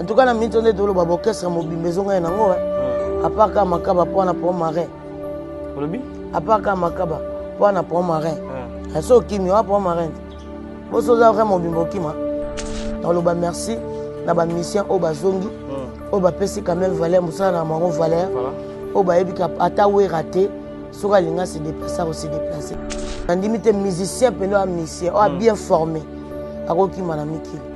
en tout cas na minute nde toloba ba orchestre mobimba ezonga ye nango hmm. à part ka makaba po na po marin olobi à part ka makaba po na po marin hmm. ese okimi wa po marin boso oza vrai mobimba okima toloba merci na ba mission oyo bazongi hmm. oyo bapesi quand même valeur mosala na bango valeur oyo bayebi ata wera te soki alingi ase deplace akose deplace nandimi te musicien mpena ya musicien oyo abien forme akokima na mikili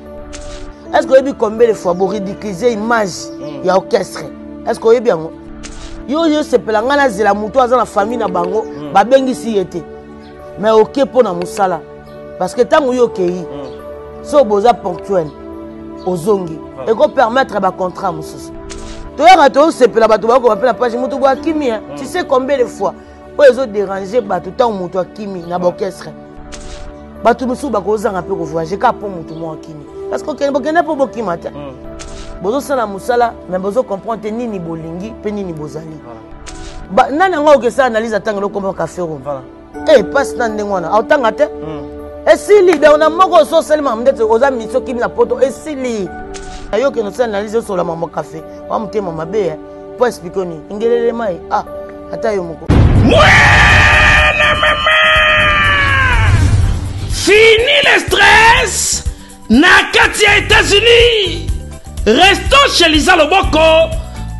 est ce que oyebi combien de fois boridiculize image mm. ya orchestre est ce que oyebi yango yo oyo osepela ngai nazela moto aza na famille na bango mm. babengisi ye te mais oke mpo na mosala parce que ntango yo okei mm. so boza ponctuel ozongi ah. ekopermettre bacontrat mosusu toyaka tosepela bato bakoba mpe na page moto boakimi mm. tu sais combien de fois oyo ezo déranger bato ntango moto akimi na baorchestre bato mosusu bakozanga mpe kovoyage kaka mpo moto moko akimi parce que okende bokende mpo bokima te mm. bozosala mosala mais bozo comprendre te nini bolingi mpe nini bozali nani yango okesa analyse atanga elokoma café rum e mpasi na ndenge wana aotanga te mm. esili donc na moko ososali makambo ndeti oza miso kimi na poto esili nayoki nosala analyse osola mambo café wa motema mabe eh. po explike nini ingelele mai ah ata yo moko mwana mama fini le stress na kati ya etats-unis resto chez liza loboko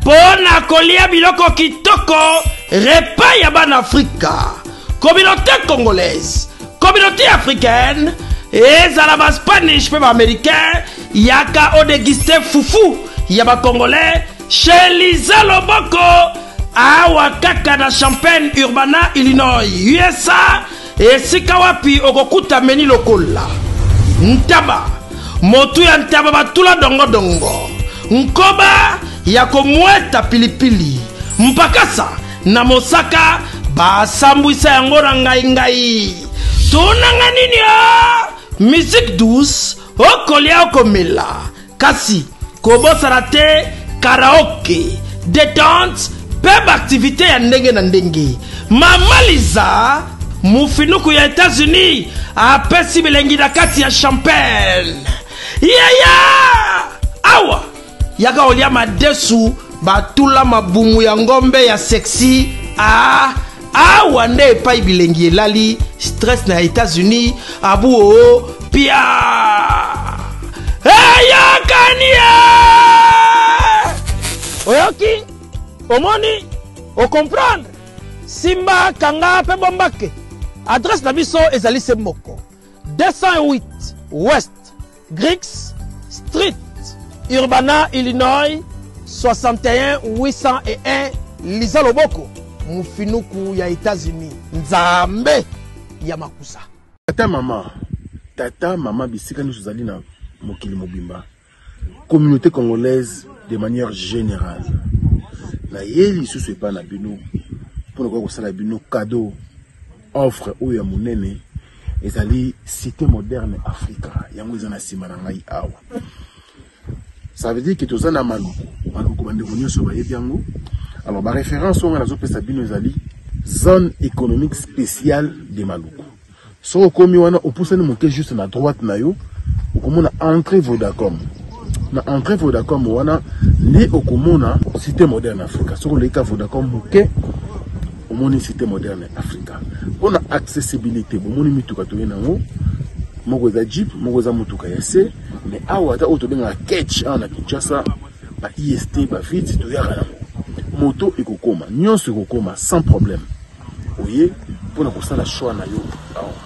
mpo na kolia biloko kitoko repa ya bana afrika communauté congolaise communauté africaine ezala baspanish mpe baaméricain yaka odeguste fufu ya bacongolais Chez Lisa Loboko, awa kaka na Champaign Urbana, Illinois, USA, esika wapi okokuta meni lokola ntaba, motu ya ntaba batula dongodongo, nkoba ya komweta pilipili, mpakasa na mosaka basambwisa yango na ngaingai. Tunanga nini o? Musique douce, okolia okomela. Kasi, kobosana te karaoke, detente mpe baaktivite ya ndenge na ndenge. Mama Liza, mofinuku ya Etats-Unis, apesi bilengi na kati ya champagne. Yaya! Awa! Yaka olia madesu batula mabumu ya ngombe ya sexy. Ah! Awa nde epai bilengi elali stress na Etats-Unis abu oo pia eyakani ye oyoki omoni okomprendre simba kanga mpe bombake adresse na biso ezali se moko 208 west Greeks Street, Urbana, Illinois 61801 Liza Loboko, Mufinuku ya Etats-Unis, Nzambe ya makusa. Tata mama, tata mama, bisika nyonso ozali na mokili mobimba, communauté congolaise de manière générale, nayei lisusu epai na bino mpo na koya kosala bino cadeau Offre oyo ya monene ezali Cité Moderne Africa, yango eza na nsima na ngai awa. Ça veut dire que toza na maluku maluku, bandeko nyonso bayebi yango. Alors ba référence oyo ngai nazopesa bino ezali zone économique spéciale de Maluku. Soki okomi wana opusani moke juste na droite na yo okomona entrée Vodacom na entrée Vodacom wana nde okomona Cité Moderne Africa. Soki oleki ka Vodacom moke omoni cité moderne ya afrika mpo na accessibilité bomoni mituka toye nango moko eza jeep moko eza motuka ya se mais awa ata oyo tobengaka ketch awa na kinshasa ba ist e bavite toyaka nango moto ekokoma nyonso ekokoma sans problème oye mpo na kosala choix na yo awa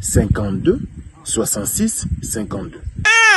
52 66 52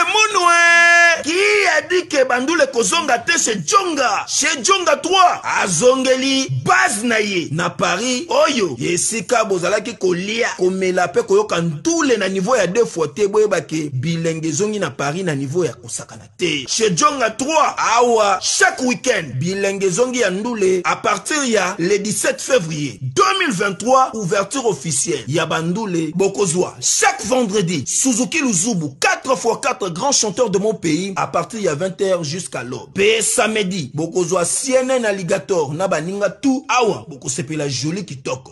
Munwe qui a dit que Bandule kozonga te chez Djonga chez Djonga 3 azongeli base na ye na Paris oyo esika bozalaki kolia komela pe koyoka ntule na niveau ya deux fois te boyeba ke bilenge ezongi na Paris na niveau ya kosakana te chez Djonga 3 awa chaque week-end bilenge ezongi ya ndule à partir ya le 17 février 2023 ouverture officielle ya bandule bokozwa chaque vendredi Suzuki Luzubu 4x4 grand chanteur de mon pays à partir ya 20h jusqu'à l'aube pe samedi bokozwa CNN Alligator na baninga tout awa bokosepela jolie kitoko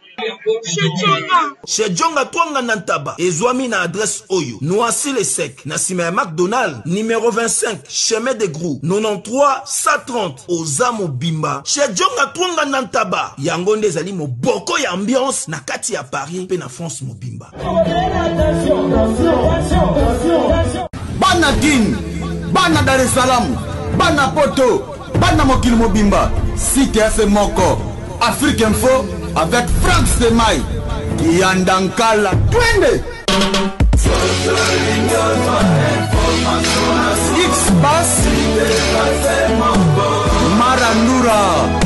Chez Djonga Twanga na Ntaba ezwami na adresse oyo, Noisy le Sec, na sima ya McDonald, numero 25, chemin de Grou, 93 130. Oza mobimba chez Djonga Twanga na Ntaba. Yango nde ezali moboko ya ambiance na kati ya Paris mpe na France mobimba. Bana Kin, bana Dar es Salaam, bana Poto, bana mokili mobimba, site ya se moko, Afrique Info avec Frank Stemay, Kianda Nkala, twende! X-Bass, Marandura.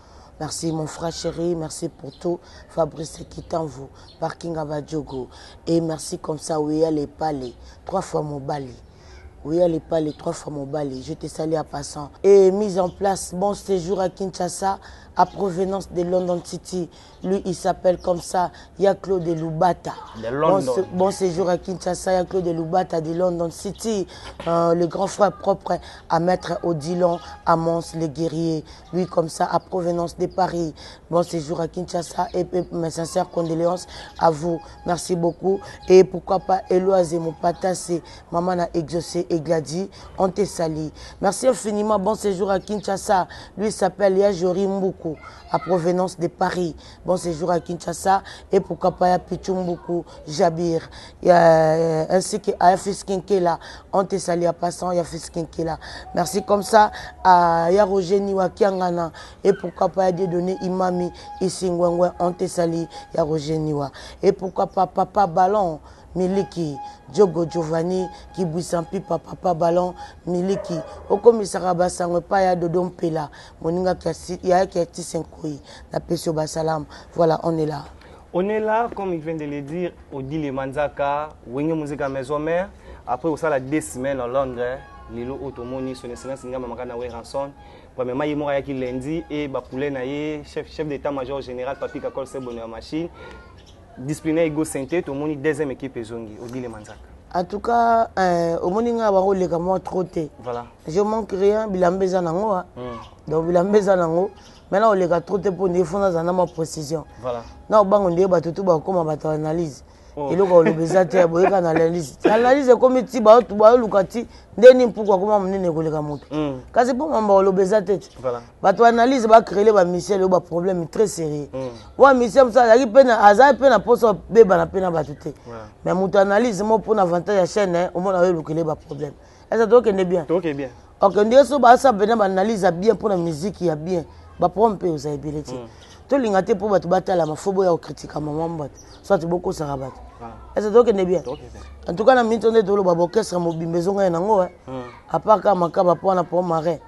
Merci mon frère chéri, merci pour tout. Fabrice vous, parking à Badjogo. Et merci comme ça, oui, les palais. Trois fois mon balai. Oui, elle Palais, trois fois mon balai. Je t'ai salé à passant. Et mise en place, bon séjour à Kinshasa à provenance de London City. Lui, il s'appelle comme ça, Yaklo de Lubata. Bon, séjour à Kinshasa, Yaklo de Lubata de London City. Euh, le grand frère propre à mettre au Maître à Mons, le guerrier. Lui, comme ça, à provenance de Paris. Bon séjour à Kinshasa et, mes sincères condoléances à vous. Merci beaucoup. Et pourquoi pas Eloise et mon c'est Maman a exaucé et gladie On Merci infiniment. Bon séjour à Kinshasa. Lui s'appelle Yajori Mbuku à provenance de Paris. Bon séjour à Kinshasa et pour Kapaya Pichumbuku, Jabir, euh, ainsi que à Yafis Kinkela. On te salue à passant, Yafis Kinkela. Merci comme ça à Yaroger Niwa Kiangana et pour Kapaya Dieudonné Imami Isingwengwe. On te salue, Yaroger Niwa. Et pourquoi pas Papa Ballon miliki jogo giovanni kibwisampipa papa ballon miliki okomisaka basango epai ya dodo mpela Moninga ya Kiatise Nkoyi, na pesi yo basalam. Voilà, on est là. On est là, comme il vient de le dire, Odile Manzaka, Wenge Musica Maison Mère. Après, au sala deux semaines à Londres, lelo oyo tomoni son excellence ngamba maka na weranson premièrement ye moko ayaki lundi e bakule na ye chef, chef d'état major général papi kakol sebono ya machine Discipline ya Ego Sente tomoni deuxième équipe ezongi Odile Manzaka. En tout cas, euh, omoni nga bango leka moi trop te. Voilà. Je manque rien bilamba eza nango. Hein. Mm. Donc bilamba eza nango. Maintenant oleka trop te pour ndefo na zana ma précision. Voilà. Na obango ndeye bato tout ba koma bato analyse. Oh. eloko aloba eza te boyeka na analyse analyse ekomi ti baoluka ti nde nini mpuku akoma monene koleka moto mm. kasi mpo mamba oloba eza te te bato ya analyse bacrele bamisele oyo baproblème très sérieux mm. oyo misele mosusu azalaki mpe azali mpe na mposa obebana mpe na bato te mais moto analyse mo mpo na avantage ya chaîne eh, omona oyo elukele baproblème eza tokende bien okende yo so baasa mpena baanalyse ya bien mpo na miziki ya bien baproblème mpe oza ebele te mm. tolinga te mpo bato batalama fo boya kokritika mama bato soit bokosaka bato eza tokende bien en tout cas na minute nde toloba baorchestre mobimba ezongai nango eh. mm. apart kaka makaba mpo wana mpo marin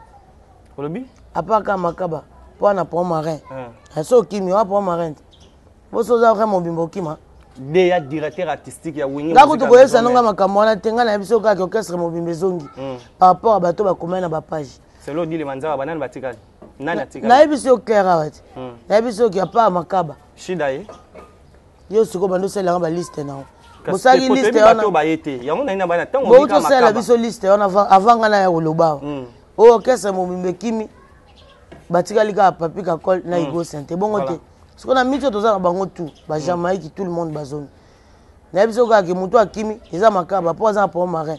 olobi apaka makaba mpo ana pont marin eh. so okimi wa pont marin te boso oza vrai mobimba okima de ya directeur artistique ya wingi nga kutu koyebisa no nga makambo wana te nga nayebi soki kaka orchestre mobimba ezongi hmm. par rapport ya bato bakomai na bapage selo odile manzaka banani batikali nani atikali nayebi soki oclaire awa te hmm. nayebi soki apart makaba shida ye yo sikoyo bando osalelanga baliste nango bosali liste wana baye te yango nani na bana ntango bouti osala biso liste wana avant nga na ya koloba awa hmm. oyo orchestre mobimba ekimi batikali kaka papi kakol na igo hmm. sente bongo te sikoyo na miti oyo toza na bango tout bajamaïque hmm. tout le monde bazomi nayebi soki kaka ke motu akimi eza makaba mpo aza na pont marin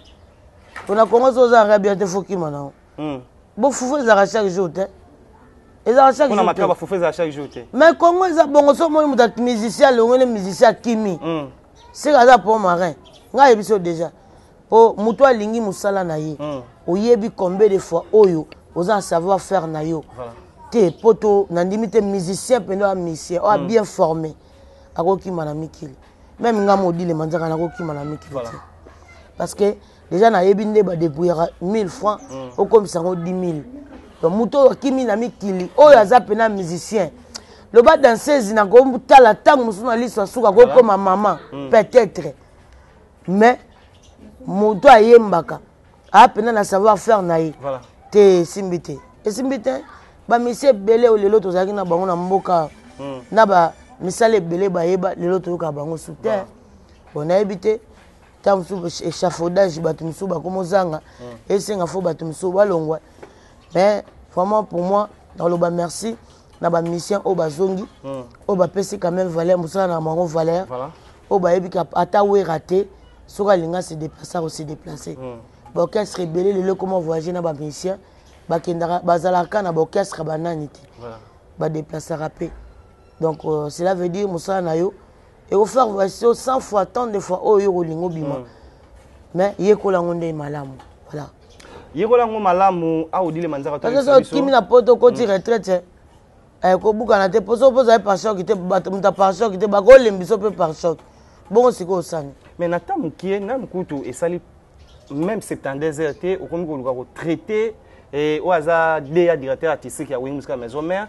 mpo na congo soki oza na rabia te fo kima nango hmm. bo fufu ezalaka chaque jour te ezalaka chaque jour te mais congo eza bongo soki omoni moto musicien alongoli musicien akimi sika aza pont marin ngai ayebi so déjà po mutu alingi musala na ye mm. oyebi combien de fois oyo oza na savoir faire na yo voilà. te po to nandimi te musicien mpende oya musicien oya mm. bien formé akokima na mikili meme nga modile manzaka nakokima na mikili voilà. te parce que déjà nayebi nde badebrouillaka 1000 francs mm. okomisa yango 10 000 donc moto oyo akimi na mikili oyo aza mpena musicien loba danseuse nakotala ntango mosusu na liso asuka kokoma mama mm. peut-être mais moto ayembaka apena na savoir faire na ye voilà. te esimbi te esimbi te bamisi ebele oyo lelo tozalaki na bango na mboka mm. na ba misala ebele bayeba lelo toyokaka bango su te voilà. bon nayebi te ntango mosusu échafaudage bato mosusu bakomozanga mm. esenga fo bato mosusu balongwa mais vraiment pour moi naloba merci na ba mission oyo bazongi hmm. oyo bapesi quand même valeur mosala na bango valeur oyo bayebi ata wera te soki alinga se déplace ako se déplace hmm. baorchestre ebele lelo ekoma voyage na bamusicien bakendaka bazalaka na baorchestre banani te badeplacaka mpe donc euh, cela veut dire mosala na yo ekofaire voyage 100 fois tant de fois oyo yo kolinga obima hmm. mais yekola yango nde malamu voilà yekola yango malamu aodile manzaka toyebisa biso kimi na poto okoti mm. retraite eh, kobukana te mpo soki mpo ozali par choc te bato moto par choc te bakolembisa mpe par choc bongo sikoyo osani mais na ntan mokie nanu kutu esali même 72 heures te okomi koluka kotraite eh, oyo aza dea directeur artistique ya wing musika maison mare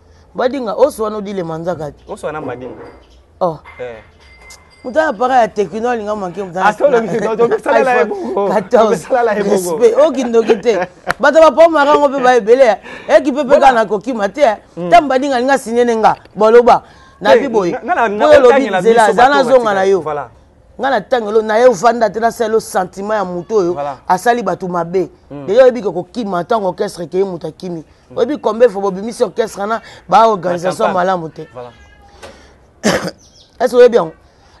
Badinga oso wana odile manza kati. Oso wana madinga. Oh. Eh. Muta apara ya tekino alinga manke muta. Atolo kiso to sala la ebongo. 14. Sala la ebongo. Respect o kindoki te. Bata ba pa mara ngo pe ba ebele. E eh, ki pe pe kana ko kima te. Eh. Hmm. Tam badinga linga sinene nga. Boloba. Na bi boye. Boye lobi zela zana zonga na yo. Voilà. nga na ntango elo naye ofanda te nasala elo sentiment ya moto oyo asali bato mabe hmm. deja oyebi ke kokima ntango orchestre ekeye moto akimi oyebi combien faut bobimisi orchestre wana ba organisation malamu te est ce que oyebi yango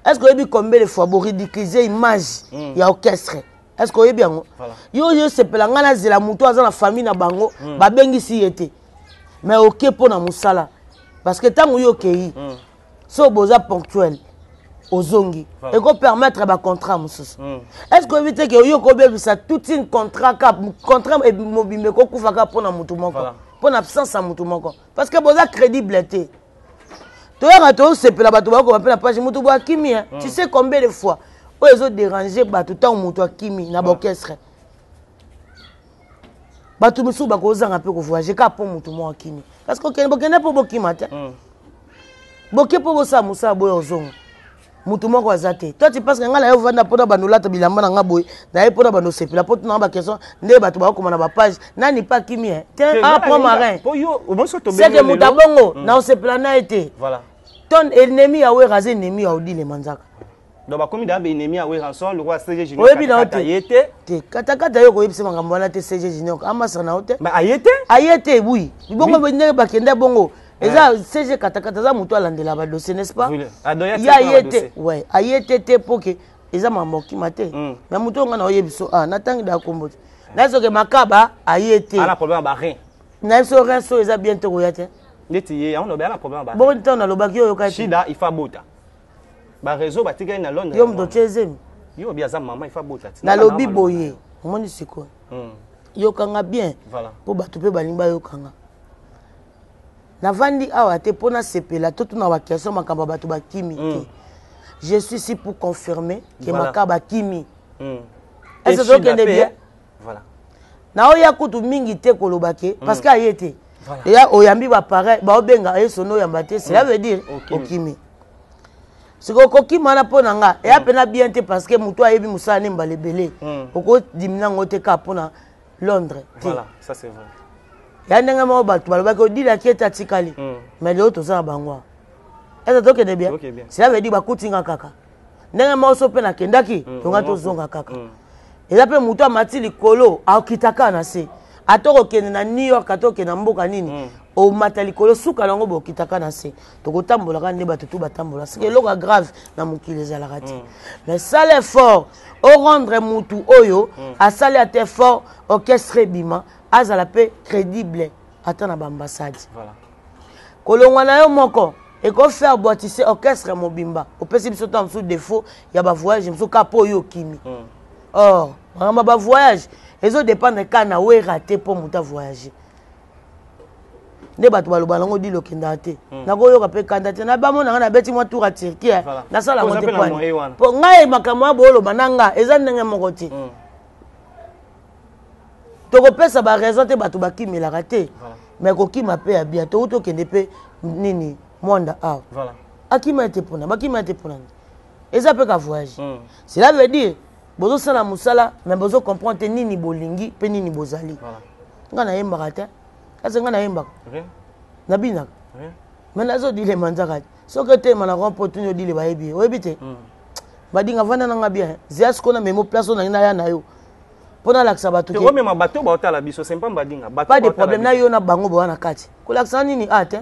est ce que oyebi combien de fois boridicuise image mm. ya orchestre est ce que oyebi yango yo oyo osepela ngai nazela moto aza na famille na bango mm. babengisi ye te mais oke mpo na mosala parce que ntango yo okei mm. so boza ponctuel ozongi eko permettre ba contrat mosusu hmm. est ce que oyebi te ke oyo kobebisa toute une contrat ka contrat e, mobimba ekokufa ka mpo na motu moko mpo na absence ya motu moko parce que boza crédible te toyaka tosepela bato bakoma mpe na page motu boya kimi hmm. tu sais combien de fois oyo ezoderange bato ntango motu akimi na baorchestre bato mosusu bakozanga mpe kovoyage kaka mpo motu moko akimi parce que bokende mpo bokima te hmm. boke mpo bosala mosala boya ozonga motu moko aza te toi tu pense ke ngai naye ovanda mpona bando olata bilamba na ngai boye naye mpona bando osepela mpo tunanga baquestion nde bato bakokoma na bapage nani mpe akimi e te apro marin seke moto abongo na osepela na ye te ton ennemi ya wera aza ennemi ya odile manzaka donc bakomi da ba ennemi ya weranson lokola cg junioroyebi na yo te te katakata yo koyebisa makambo wana te cg junior amasra na yo te aye te aye te bui bongo ndenge bakenda bongo eza cg katakata aza motu alandela badossier n'est ce pas ye aye te we aye te te mpo ke eza makambo okima te hmm. na motu oyo ngai na oyebiso a ah, natangi da kombo te nazoke makaba aye te na biso renso eza bien te koya te neti ye yango lobe ana problème ba bon temps nalobaki oyo kati shida il faut abota ba réseau batikali na londres yo mdotie ezemi yo obi aza mama ifa bota ti nalobi boye omoni sikoyo hmm. yokanga bien mpo bato mpe balingi bayokanga navandi awa te mpo nasepela totuna bakestion makambo ya bato bakimi te hmm. je suis ici pour confirmer ke voilà. maka bakimi mm. ese tokende bien voilà. naoya kutu mingi te koloba ke mm. parce que aye te voilà. eya oyambi bapareil baobenga aye sono oyamba te cela mm. veut dire okimi okay. sikoyo kokima wana mpo na nga eya mpena bien te parce que motu ayebi mosala ne mbala ebele hmm. okodimi nango te kaka mpona londres te ya ndenge moko bato balobaki odilaki ete atikali hmm. mai lelo toza na bango awa eza tokende bien sila vedi bakuti nga kaka ndenge moko so mpe nakendaki hmm, tonga tozonga kaka eza mpe motu amati likolo akita kaka na se ata okokende na new york ata okende na mboka nini omata likolo suka na yango bokitaka na se tokotambola kaka nde bato tu batambola seke eloko ya grave na mokili ezalaka te mm. mais sala effort orendre mutu oyo mm. asali ata effort orchestre ebima azala mpe crédible ata na baambassade kolongwa na yo moko ekofaire boitise orchestre mobimba opesi biso ntango mosusu défaut ya bavoyage mosusu kaka mpo oyo okimi mm. or makambo ya bavoyage ezodépendre kaka na wera te mpo moto avoyage nde bato baloba nango dilo okendaka te hmm. nakoyoka mpe kanda te nabamona nga nabeti mwa tour ya turki eh. nasala yango te pani mpo ngai makambo ya booloba na nga eza ndenge moko te hmm. tokopesa baraison te bato bakimelaka te mai kokima mpe ya bia tokuti okende mpe nini mwanda awa akima ete mpona bakima ete mponani eza mpe ka voyage mm. cela veut dire bozosala mosala mais bozo comprendre te nini bolingi mpe nini bozali ngai nayembaka te kasi ngai nayembaka nabinaka me nazodile manzaka te soki etema na rompo tuni odile bayebi ye oyebi te mm. badinga vanda nanga bien zia siko na memo place oyo nangi naya na yo mpo nalakisa bato omema bato baotala biso sempa mbadinga pas de problème na yo na bango boya na kati kolakisa nini a ah, te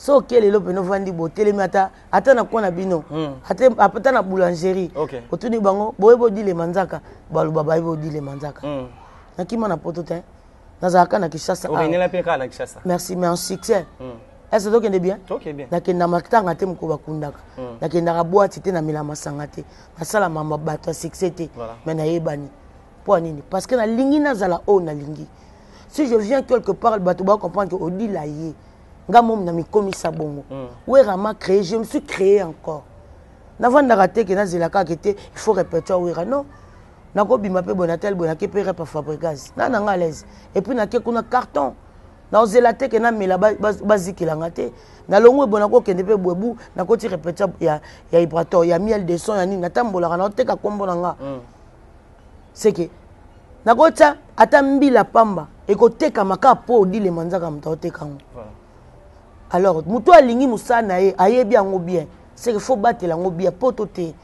so oke lelo mpena ovandi botelemi ata ata na kona bino hmm. ata na boulangerie otuni bango boyebi odile manzaka baloba bayebi odile manzaka hmm. nakima na poto te nazalaka na kinshasa merci mais en succès hmm. est ce tokende bien nakenda matanga te moko bakundaka nakendaka bwati te namela masanga te nasalama bato ya succès te mais nayebani Mpo ya nini? Parce que nalingi nazala oyo nalingi. Si je viens quelque part, bato ba comprendre que odila ye. Nga mom na mikomisa bongo. Mm. Wera m'a créé, je me suis créé encore. Navandaka te que nazela kaka te, il faut répéter Wera. Non. nakobima mpe bonatel boye nake mpe repa fabrigas na nanga alaise epuis nake kuna carton naozela te ke namela bazikela nga te nalongo ebo nakokende mpe bwebu nakoti repete ya, ya ibrator ya miel de son ya nini natambolaka naoteka nkombo na nga mm. seke nakotya ata mbila pamba ekotekama kaka mpo odile manzaka moto aoteka yango alors moto alingi mosala na ye ayebi yango bien seke fo batela yango bien mpo to te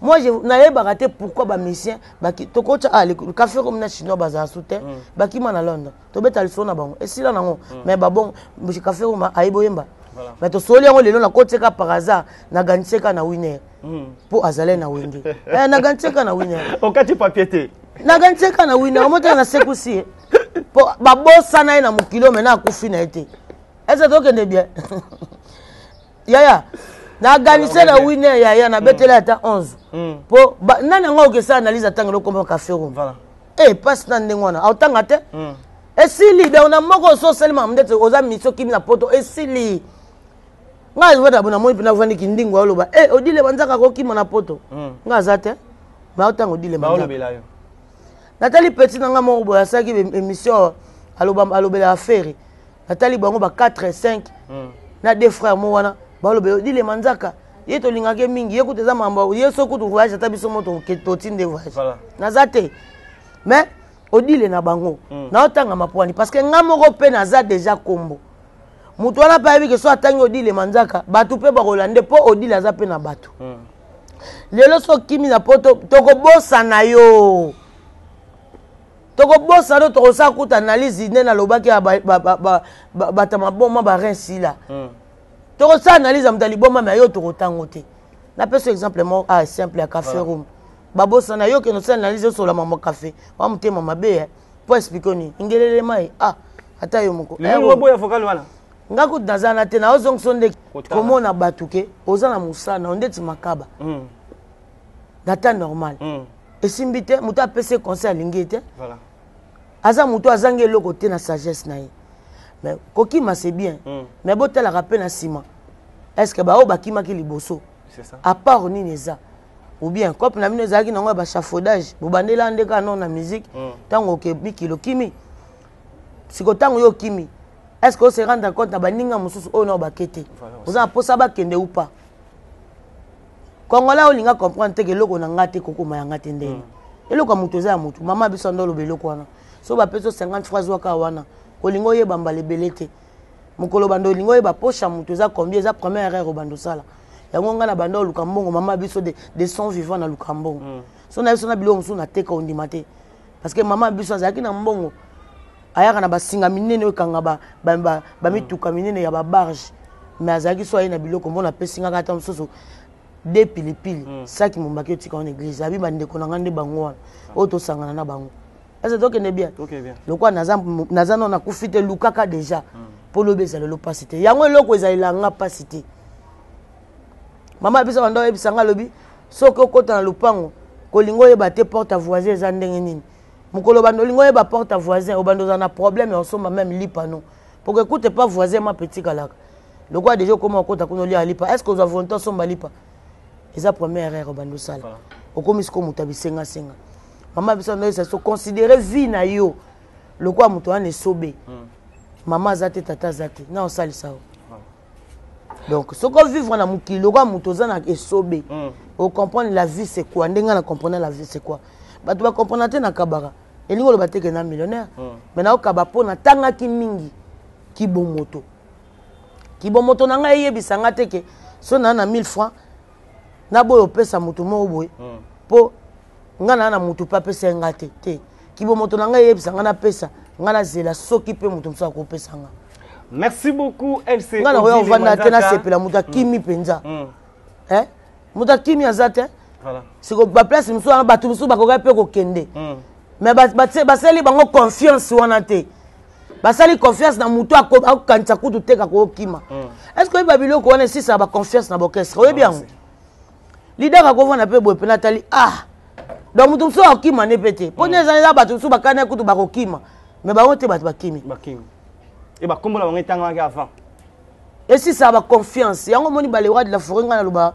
moi nayebaka te pourquoi bamusicien tokotya ah, le café comme na chinois bazala su te mm. bakima na londres tobeta lisolo na bango esila nango mais babongo kafe roma ayebi oyemba mais tosoli yango lelo nakoti eka par hasard naganise eka na winner mpo hmm. azalai na wenge eh, naganise eka na winner okati papier te naganise eka na winner omotaka na sekusi ye mpo babosana ye na mokili oyo mena akufi na ye te eza tokende bien yaya na ganise na wine yaya na betela ata 11 mpo nani yango okesa analyse atanga elokoma cafe rum e mpasi na ndenge wana aotanga te hmm. esili donc na moko oso osali makambo ndeti oza miso kimi na poto esili ngai azovanda bo namoni mpena ovandi kindingo ya oloba e eh, odile banzaka akokima na poto hmm. ngai aza te ma otango odile banzaka natali petit na ngai moko boye asalaki émission alobelaka fere natali bango ba 4 et 5 hmm. na deux frère mo wana balobela odile manzaka ye tolingaka ye mingi ye kutu eza mambo ye so kutu voyage ata biso mo totinde voyage naza te mais odile na bango hmm. naotanga mapwani parce que ngai moko mpe naza deja kombo moto wana mpe ayebi ke so atangi odile manzaka bato mpe bakolande mpo odile aza mpe na bato hmm. lelo so okimi na poto tokobosana yo tokobosana yo tokosala kuta analyse nde nalobaki ya bata maboma barin sila hmm. tokosala analyse ya moto ya liboma me yo tokotango te napesa exemple moko ah, simple ya cafe room babosana yo kende osala analyse osola mama cafe wa motema mabe eh. po explique oni ingelele mai ah ata yo moko eh, oh. boya vocal wana nga kutu naza na te naozongisa nde komona bato ke oza na mosala na yo ndeti makaba hmm. na temps normal hmm. esimbi te moto apesi conseil alingi ye te aza moto azangi eloko te na sagesse na ye mais kokima c'est bien hmm. mais botalaka mpe na nsima est ce que baoyo bakimaki liboso apart nini eza ou bien cope na bino ezalaki nango ya bachafaudage bobandelaa nde kaka nao na musique mm. ntango oke mikili okimi siko ntango yo okimi est ce que ose rendre compte na baninga mosusu oyo nao bake te oza na mposa bakende ou pas kongola olinga comprendre te ke eloko na nga te kokoma ya nga te ndeni mm. eloko ya moto eza ya moto mama biso ando oloba eloko wana so bapesi yo 50 fra zwaka wana kolinga oyeba mbala ebele te mokolo banda olingi oyeba poche ya moto eza combien eza première erreur obanda osala yango ngai na banda oluka mbongo mama biso de, de son vivant na luka mbongo mm. so na biso na biloko mosusu nateka ondima te parce que mama biso azalaki na mbongo ayaka na basinga minene oyo ekanga bamituka ba, ba, ba mm. minene ya babarge mais azalaki so aye na biloko mpo napesi ngaka ata mosusu de pilipili mm. saki mombaki otika wana église abi bandeko na ngai nde bango wana oyo tosangana na bango eza tokende bien lokola naza naza no nakufi te lukaka deja hmm. mpo lobi eza lelo mpasi te yango eloko eza elanga mpasi te mama ya biso banda oyebisa nga alobi soki okota na lopango kolinga oyeba te porte voisin eza ndenge nini mokolo obanda olinga oyeba porte voisin obanda oza na problème ya osomba meme lipano mpo ekute pa voisin mape etikalaka lokola deja okoma okota kuna olia lipa est ce que ozwa volonté osomba lipa eza première erreur obanda osala okomi sikoyo moto ya bisengasenga mama biso ando esa so considérer vie na yo lokola moto wana esobe hmm. mama aza te tata aza te na osalisa yo ah. donc soki ovivre na mokili lokola moto oza na esobe hmm. ocomprendre la vie c'est quoi ndenge na comprendre la vie c'est quoi bato bacomprendre te na kabaka elingi oloba teke na millionnaire hmm. mais naokaba mpo natangaki mingi kibomoto kibomoto na ngai eyebisa ngai teke so naa na 1000 francs naboya opesa moto moko boye hmm. mpo ngai naa na moto mpe apesa ye ngai te te kibo moto na ngai eyebisa ngai napesa ngai nazela soki mpe moto mosusu akopesa ngai merci beaucoup ngai nakoya kovanda te nasepela moto akimi mpenza hmm. eh? moto akimi aza te siko baplace mosusu wana bato mosusu bakokaki mpe kokende hmm. mais basali bango confiance wana te basali confiance na motu akokanisa kutu teka kookima mm. est ce que oyeba biloko wana esisaka baconfiance na bokestre oyebi yango lidaka akovanda mpe boye mpena atali ah donc moto mosusu akokima nde mpe te mpo nde mm. ezali eza bato mosusu bakani kutu bakokima me bango te bato bakimi e bakombo na bango etangamaki avant esisaka baconfiance yango omoni balewa de la foret ngai naloba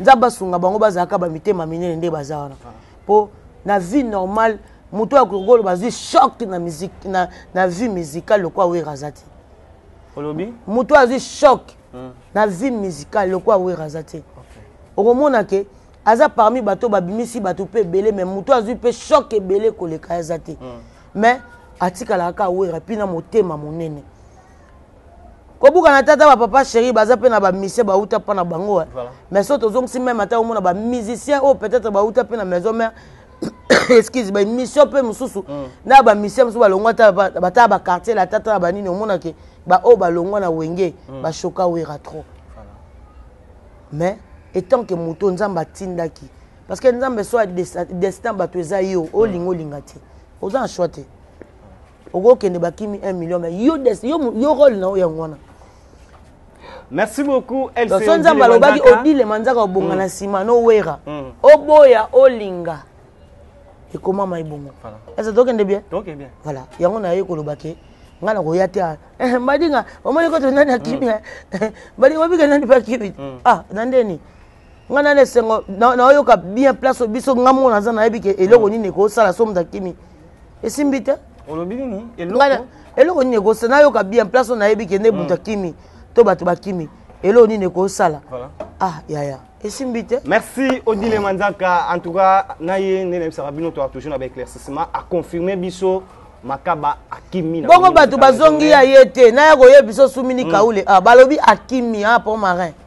nzambe asunga bango bazalaka bamitema minene nde baza wana ah. Po na vie normale moto oyo akoki koloba azwi choc na musique na, na vie musicale lokola wera aza te olobi moto oyo azwi choc mm. na vie musicale lokola wera aza te okay. okomona ke aza parmi bato oyo babimisi bato mpe ebele mai moto azwi mpe choc ebele koleka aza te mm. mais atikalaka kaka wera mpe na motema monene kobukana te ata bapapa chéri baza mpe na bamise bauta mpo na bango eh. voilà. mais so tozongisi meme ata omona bamusicien oyo peut-être bauta mpe na maison mère excuse baémission mpe mosusu mm. na bamusicien mosusu balongwa batala baquartier la tata na banini omonake baoyo balongwa na wenge mm. bashoka wera trop mais etant ke moto nzambe atindaki parce que nzambe so destin bato eza yo olinga mm. olinga te oza na choix te okokende bakimi 1 million mais yo des yo yo rôle na yo yango wana merci beaucoup so nzambe alobaki odile manzaka obonga mm. na nsima nowera mm. oboya olinga ekomama ebongo eza tokende bien voilà yango naye koloba ke nga nakoya te eh, mbadinga omoni koto nani akimi mm. eh, mbadinga obike nani bakimi ah na ndeni nga na lesengo naoyoka bien place biso nga moko naza nayebi ke eloko nini ekosala so moto akimi esimbi te olobi nini eloko eloko nini ekosa nayoka bien place oyo nayebi kende hmm. moto akimi to bato bakimi eloko nini ekosala ah yaya esimbi te merci odile manzaka en tout cas na ye nde nayebisaka bino toa toujours na baéclaircissement aconfirme biso makaba akimi bongo bato bazongi ya ye te naya koyebi biso sumini hmm. kaule ah, balobi akimi ah, po marin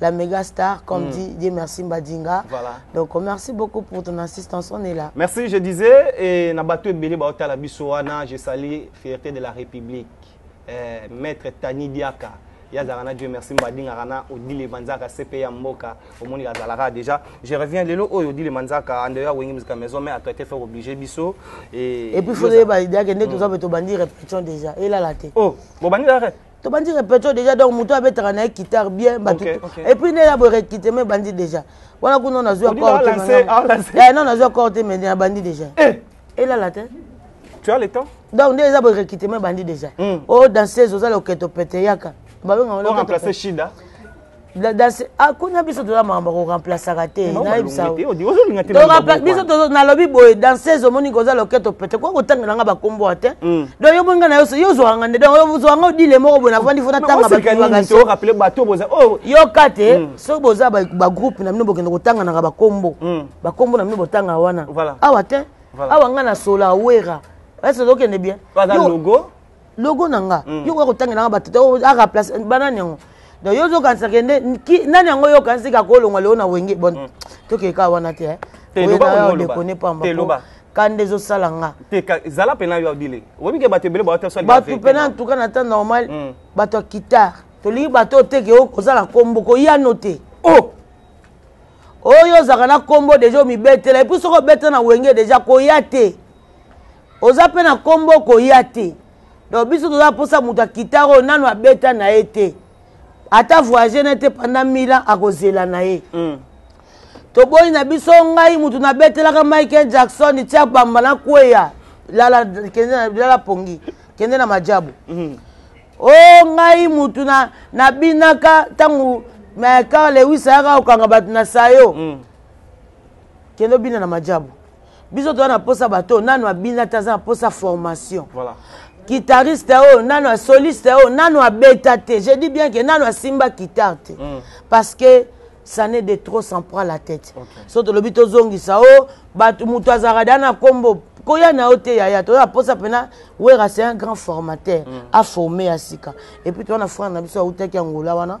la méga star, comme mm. dit Dieu merci Mbadinga. Voilà. Donc merci beaucoup pour ton assistance, on est là. Merci, je disais, et Nabatou et Bélé Baota la Bissouana, je salue fierté de la République, eh, maître Tani Diaka. yazalaka na dieu merci mbo alingaka na odile manzaka cp ya mboka omoni azalaka déjà je reviens lelo oyo odile manzaka andeyo awengi mizika maison mais atraite faire oblige biso et puis fo toyeba ideyake nde toza mpe tobandi répétition déjà elala te o bobandi la tobandi repetio déjà donc moto abetaka na ye kitare bien bato epuis nde yabo recriteme ebandi déjà wana kuna nazwi acorno nazwi accord te mais abandi déjà elala te tu as le temps donc nde eza bo recriteme ebandi déjà o danseuse oza loketo pete yaka babenga remplace shida kuna biso toza makambo koremplasaka te biso nalobi boye danseuse omoni koza loketo pete koki kotangela nga bakombo ya te mm. don yo boninga na yo yo ozwaka nga nde don ozwaka nga odile moko boye navandi fo natanga yoka te mm. soki boza bagroupe na bino bokende kotanganaka bakombo mm. bakombo na bino botanga wana awa te awa nga na sola wera ese ozokende bien logo na nga mm. yo koya kotangela nga bato oh, araplace banani yango donc yo ozokanisa kende nani yango yo okanisi kaka kolongwa lelo na wenge bon mm. tokee kaka wana te eh. oyedekone pamba kanda ezosala nga zala mpena yo abile oyebike bato ebele bato mpena ntuka na temps normal mm. bato ya kitare tolingi bato oteke ozala nkombo koyano te o oh! oyo ozalaka na nkombo deja omibetela epuis soki obeta na wenge deja koya te oza mpe na nkombo okoya te donc biso toza mposa moto akitaka oyo nano abeta na ye te ata voyage na ye te pendant mille ans akozela na ye mm. toboyi na biso ngai moto nabetelaka michael jackson tia bamba na kweya lala kende na lala pongi kende na majabu mm. o oh, ngai moto na nabinaka ntango michael lewis ayaka kokanga bato na sayo mm. kende obina na majabu biso toza na posa bato oyo nanu abina te aza na posa formation voilà. guitariste oyo nanu asoliste oyo nanu abeta te je dis bien ke nanu asimba guitare te mm. parce que ça n'est de trop s'en prend la tête okay. so tolobi tozongisa o oh, bato moto azalaka da na nkombo koya na yo te yaya toza mposa mpena wera c'est un grand formateur mm. aforme ya sika epuis toza na frère na biso autaki angola wana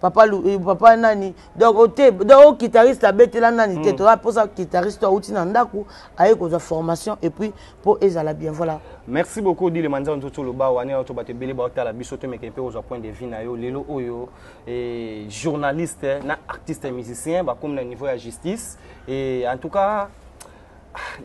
papa lu, eh, papa nani donc ote donc o guitariste abetela nani te mm. toza mposa guitariste to auti na ndako aye kozwa formation et puis mpo ezala bien voilà merci beaucoup dile manzao nzoto oloba wana ya to bato ebele baotala biso tomeke mpe kozwa point de vue na yo lelo oyo eh, journaliste na artiste musicien bakomi na niveau ya justice et en tout cas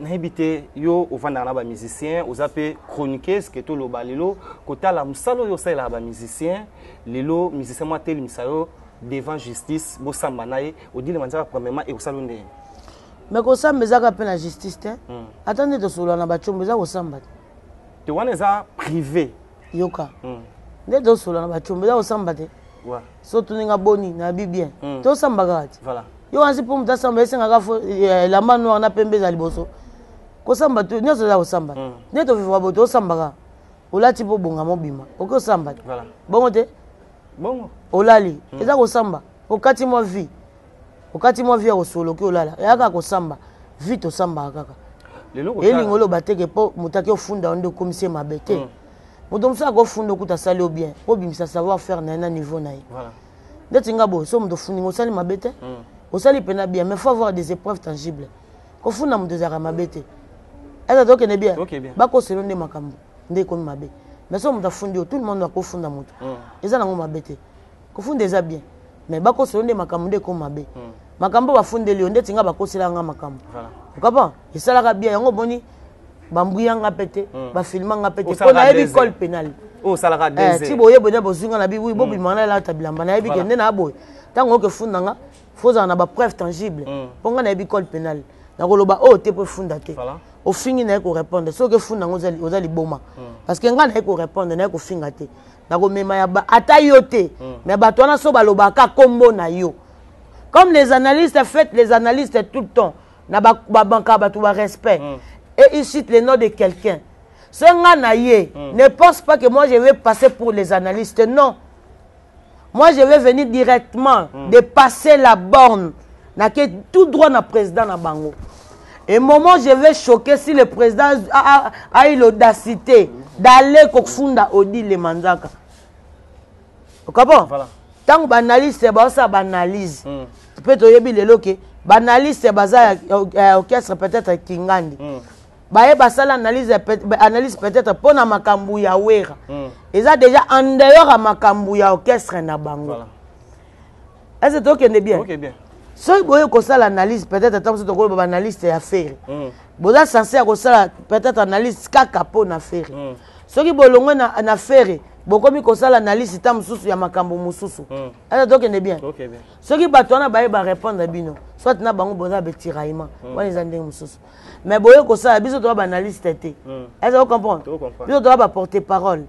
nayebi te yo ofandaka na bamusicien oza mpe chroniqueuse ke toloba lelo kotala mosala oyo osalelaka bamusicien lelo musicien mwa telemisa yo devant justice bosamba na ye odile manzaka premièrement ekosala yo ndenge me kosamba ezaka mpe na justice te hmm. ata nde tosolola na bacombo eza kosamba te te wana eza privé yoka hmm. nde tosola na bacombe eza kosamba te so tuni nga boni nayebi bien hmm. tosamba kaka ti yo wansi mpo moto asamba esengaka fo eh, elamba noir na pembe eza liboso kosamba tu nyonso eza kosamba hmm. nde tovivoka boye tosamba kaka olati mpo bonga mobima okoki osamba te bongo te olali eza kosamba okati mwa vie okati mwa vie ya kosoloki olala yaka kosamba vie tosambaka kaka elingi oloba te ke mpo moto ake ofunda yo nde okomisi ye mabe te mm. moto mosusu akofunda okuta asali yo bien mpo obimisa savoir faire na ye na niveau na ye ndeti nga boye so moto ofundinga osali mabe te mm. osali mpena bien mais faut avoir des épreuves tangibles kofunda moto ezalaka mabe te eza tokende bien bakoselo nde makambo nde ekomi mabe mais so moto afundi yo tout le monde akofunda moto mm. eza nango mabe te Kofunda eza bien. Mais bakosa yo nde makambo nde ekoma mabe. Hmm. Makambo bafundeli yo ndeti nga bakosela nga makambo. Voilà. Okaba esalaka bien yango boni bambuya nga pe te, hmm. bafilma nga pe te. Mpo nayebi cole pénal. oyo osalaka dese ti boye boye na bozinga na biwi bobima na elata bilamba nayebi ke nde na boye ntango oke funda nga fozala na bapreuve tangible mpo mm. nga nayebi code pénal nakoloba oyo oh, te mpo efunda te ofingi naye korépondre soki efunda yango oza liboma mm. parce que ngai naye korépondre naye kofinga te nakomema ya ba ata yo te mm. mais bato wana so balobaka nkombo na yo comme les analystes faites les analystes tout le temps na babankaka bato ba respect mm. et il cite le nom de quelqu'un so nga na ye mm. ne pense pas que moi je vais passer pour les analystes non moi je vais venir directement mm. de passer la borne nake tout droit na président na bango Et moment je vais choquer si le président a, a, eu l'audacité d'aller kokufunda Odile le manzaka. Vous comprenez voilà. Tant que l'analyste, c'est ça l'analyse. Mm. Peut toyebi lelo ke l'analyste baza ya orchestre peut-être Kingandi. Mm. baye basala analyse analyse peut-être mpo na makambo ya wera mm. eza déjà en dehors ya makambo ya orchestre na bango voilà. est ce que tokende bien okay, bien soki boye kosala analyse peut-être ata mosusu tokoloba baanalyste ya feri mm. boza sense ya kosala peut-être analyse kaka mpo na feri mm. soki bolongwe na, na feri bokomi kosala analyse nta mosusu ya makambo mosusu mm. ata tokende bien okay, bien soki bato wana baye barépondre bino soit na bango boza betiraillement mm. wana eza ndenge mosusu mais boye kosala biso toza baanalyste te hmm. eza ocomprendre biso toza baporte parole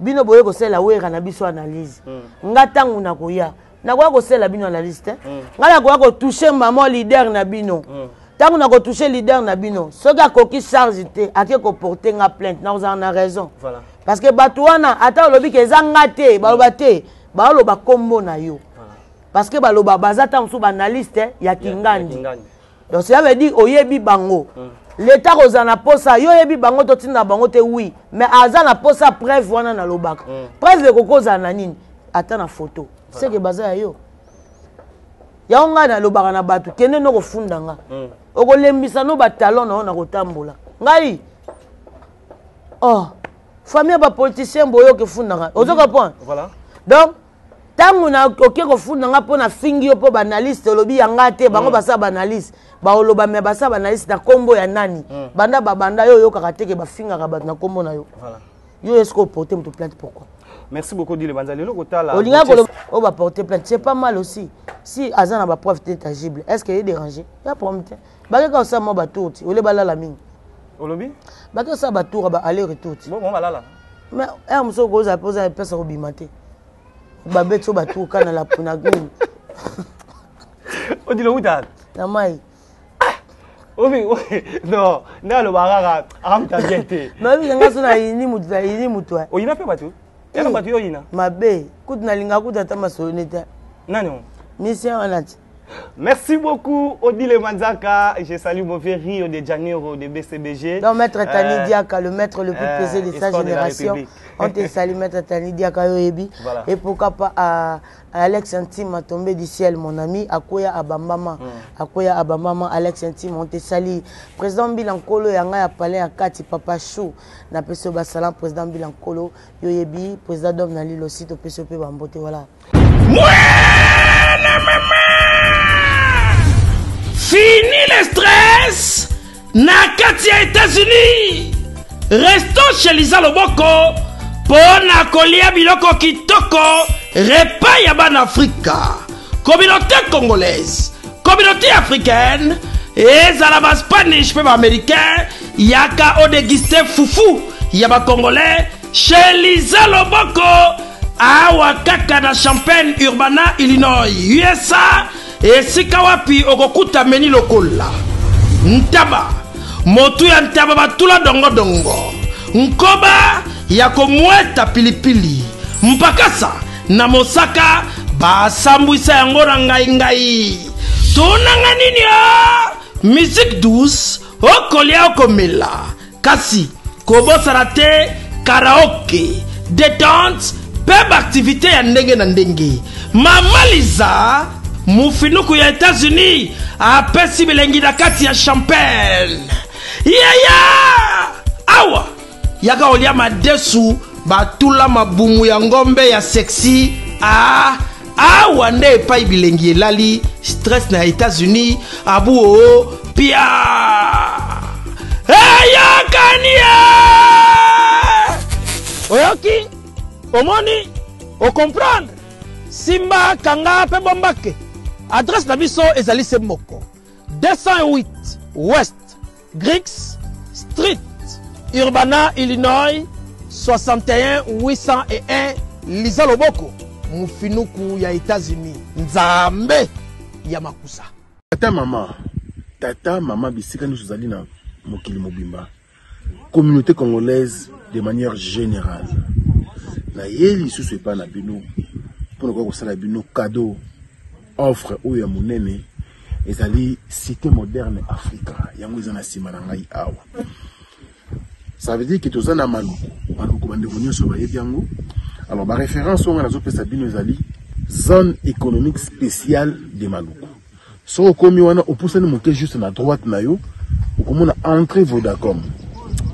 bino boye kosalela wera na biso analyse hmm. nga ntango nakoya nakoya kosalela bino analyse te hmm. nga nakoya kotouche mama leader na bino ntango nakotouche leader na bino soki akoki charge te ake koporte nga plainte nakozala na raison parce que bato wana ata olobi ke eza nga te baloba te baoloba nkombo na yo parce que baloba baza ntango mosusu baanalyste ya kingandi yeah, yeah, donc cela veut dire oyebi bango mm. leta kozala na posa yo oyebi bango totinda bango te wi mais aza na posa preuve wana nalobaka mm. preuve ekoki kozala na nini ata na foto voilà. seke baza ya yo yango ngai nalobaka na bato kende no kofunda nga mm. okolembisa no batalon na yo na kotambola ngai oh famille ya bapoliticien boyoki efundaka ozo mm. comprendre voilà. donc ntango na oke kofunda nga mpo nafingi yo mpo banaliste olobi ya nga te bango mm. basala banaliste baoloba me basala banaliste na nkombo ya nani mm. banda babanda yo oyokaka te ke bafingaka bato na nkombo na yo yo eske oporte moto plainte pourquoi merci beaucoup dile banza lelo kotala olingaki koloba oyo baporte plainte c'est pas mal aussi si aza na bapreuve te tangible est ce que ye dérange ya problème te bakeka osala mwa batour ti ole balala mingi olobi bakeka osala batour ba aller retour ti mais heure mosusu okozala mpe oza pesa kobima te babe to batuka na lapu na gini odila uta na mai obi non nde alobaka kaka akamta bien te mayebi nanga so nayini motu nayini motu oyina mpe bato yaka bato yo oyina mabe kutu nalingaka kutu ata masolo neta nani misien wana ti Merci beaucoup Odile Manzaka, je salue mon vieux Rio de Janeiro de BCBG. Donc maître euh, Tani euh, Diaka, le maître le plus euh, pesé de sa génération. On te salue maître Tani Diaka Yoebi. Voilà. Et pourquoi pas à Alex Intime tombé du ciel mon ami, à Koya Abambama, mm. à Koya Abambama Alex Intime, on te salue. Président Bilankolo yanga ya palais à Kati papa chou. Na peso basalan président Bilankolo Yoebi, président d'homme na lilo site peso pe bambote voilà. Mwana mama! Fini le stress na kati ya Etats-Unis. Restons chez Lisa Loboko mpo na kolia biloko kitoko repas ya bana Afrika. Communauté congolaise, communauté africaine ezala ba Spanish mpe ba Américain yaka odeguste fufu ya ba Congolais Chez Lisa Loboko, awa kaka na Champaign Urbana, Illinois, USA, esika wapi okokuta meni lokola ntaba, motu ya ntaba batula dongodongo, nkoba ya komweta pilipili, mpakasa na mosaka basambwisa yango na ngaingai. Tunanga nini o? Musique douce, okolia okomela. Kasi, kobosana te karaoke, detente mpe baaktivite ya ndenge na ndenge. Mama Liza, mofinuku ya Etats-Unis, apesi bilengi na kati ya champagne. Yaya! Awa! Yaka olia madesu batula mabumu ya ngombe ya sexy. Ah! Awa nde epai bilengi elali stress na Etats-Unis abu oo pia eyakani ye oyoki omoni okomprendre simba kanga mpe bombake adresse na biso ezali se moko 208 west Grix Street, Urbana, Illinois 61801, Liza Loboko, Mufinuku ya Etats-Unis. Nzambe ya makusa. Tata mama, tata mama, bisika nyonso ozali na mokili mobimba, communauté congolaise de manière générale, naye lisusu epai na bino mpo na koya kosala bino cadeau Offre oyo ya monene ezali Cité Moderne Africa, yango eza na nsima na ngai awa. Ça veut dire que toza na maluku maluku, bandeko nyonso bayebi yango. Alors ba référence oyo ngai nazopesa bino ezali zone économique spéciale de maluku. Soki okomi wana opusani moke juste na droite na yo okomona entrée Vodacom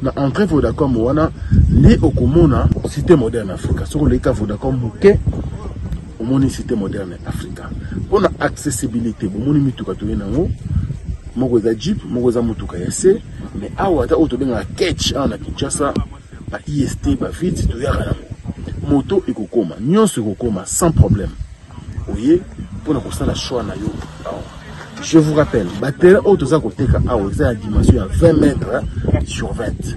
na entrée Vodacom wana nde okomona Cité Moderne Africa. Soki oleki ka Vodacom moke omoni cité moderne africa mpo na accessibilité bomoni mituka toye nango moko eza jeep moko eza motuka ya se mais awa ata oyo tobengaka ketch awa na kinshasa ba ist e bavite toyaka yango moto ekokoma nyonso ekokoma sans problème oye mpo na kosala choix na yo awa je vous rappelle batere oyo toza koteka awa eza ya dimension ya 20 mètre sur 20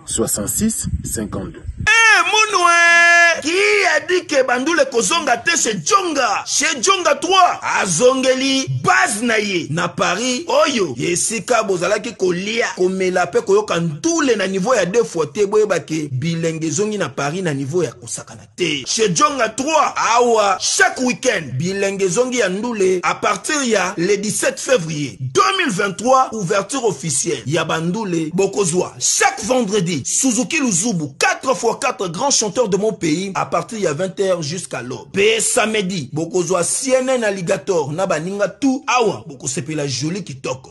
66 52 Eh, munwe qui a dit que bandule kozonga te chez jonga chez jonga 3 azongeli base na ye na paris oyo esika bozalaki kolia komela mpe koyoka ntule na niveau ya deux fois te boyeba ke bilenge ezongi na paris na niveau ya kosakana te chez Djonga 3 awa chaque week-end bilenge ezongi ya ndule à partir ya le 17 février 2023 ouverture officielle ya bandule bokozwa chaque vendredi Suzuki Luzubu 4x4 grand chanteur de mon pays à partir ya 20h jusqu'à l'aube pe samedi bokozwa CNN Alligator na baninga tout awa bokosepela jolie kitoko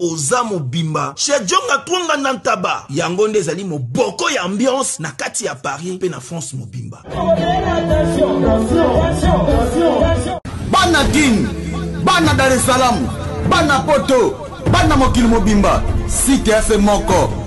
Oza mobimba chez djonga twonga na ntaba yango nde ezali moboko ya ambiance na kati ya paris mpe na france mobimba bana kin bana dar es salaam bana poto bana mokili mobimba site ya se moko